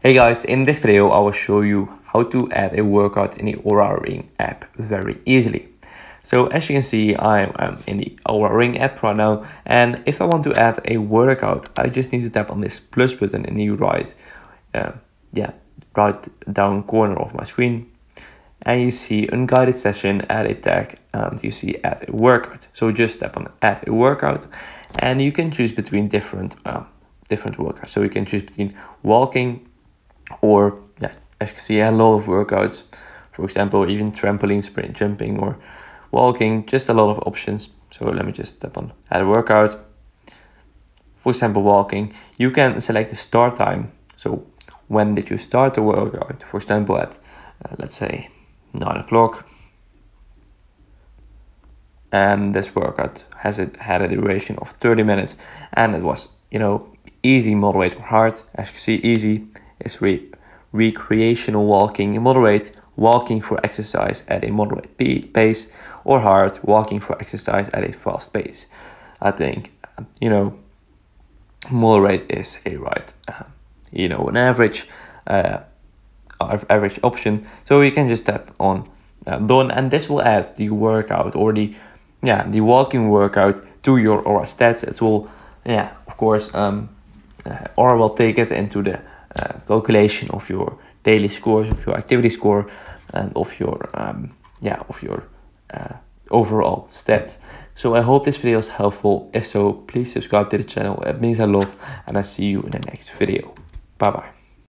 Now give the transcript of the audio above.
Hey guys, in this video I will show you how to add a workout in the Oura Ring app very easily. So as you can see, I'm, I'm in the Oura Ring app right now and if I want to add a workout, I just need to tap on this plus button in the right, uh, yeah, right down corner of my screen and you see unguided session, add a tag and you see add a workout. So just tap on add a workout and you can choose between different uh, different workouts. So you can choose between walking, or yeah, as you can see, a lot of workouts. For example, even trampoline, sprint, jumping, or walking. Just a lot of options. So let me just tap on add a workout. For example, walking, you can select the start time. So when did you start the workout? For example, at uh, let's say nine o'clock. And this workout has it had a duration of 30 minutes, and it was you know easy, moderate, or hard. As you can see, easy is re recreational walking, moderate walking for exercise at a moderate pace, or hard walking for exercise at a fast pace. I think, you know, moderate is a right, uh, you know, an average, uh, average option. So you can just tap on uh, done, and this will add the workout or the, yeah, the walking workout to your Oura stats. It will, yeah, of course, um, uh, or will take it into the uh, calculation of your daily scores, of your activity score, and of your um, yeah of your uh, overall stats. So I hope this video is helpful. If so, please subscribe to the channel. It means a lot, and I see you in the next video. Bye bye.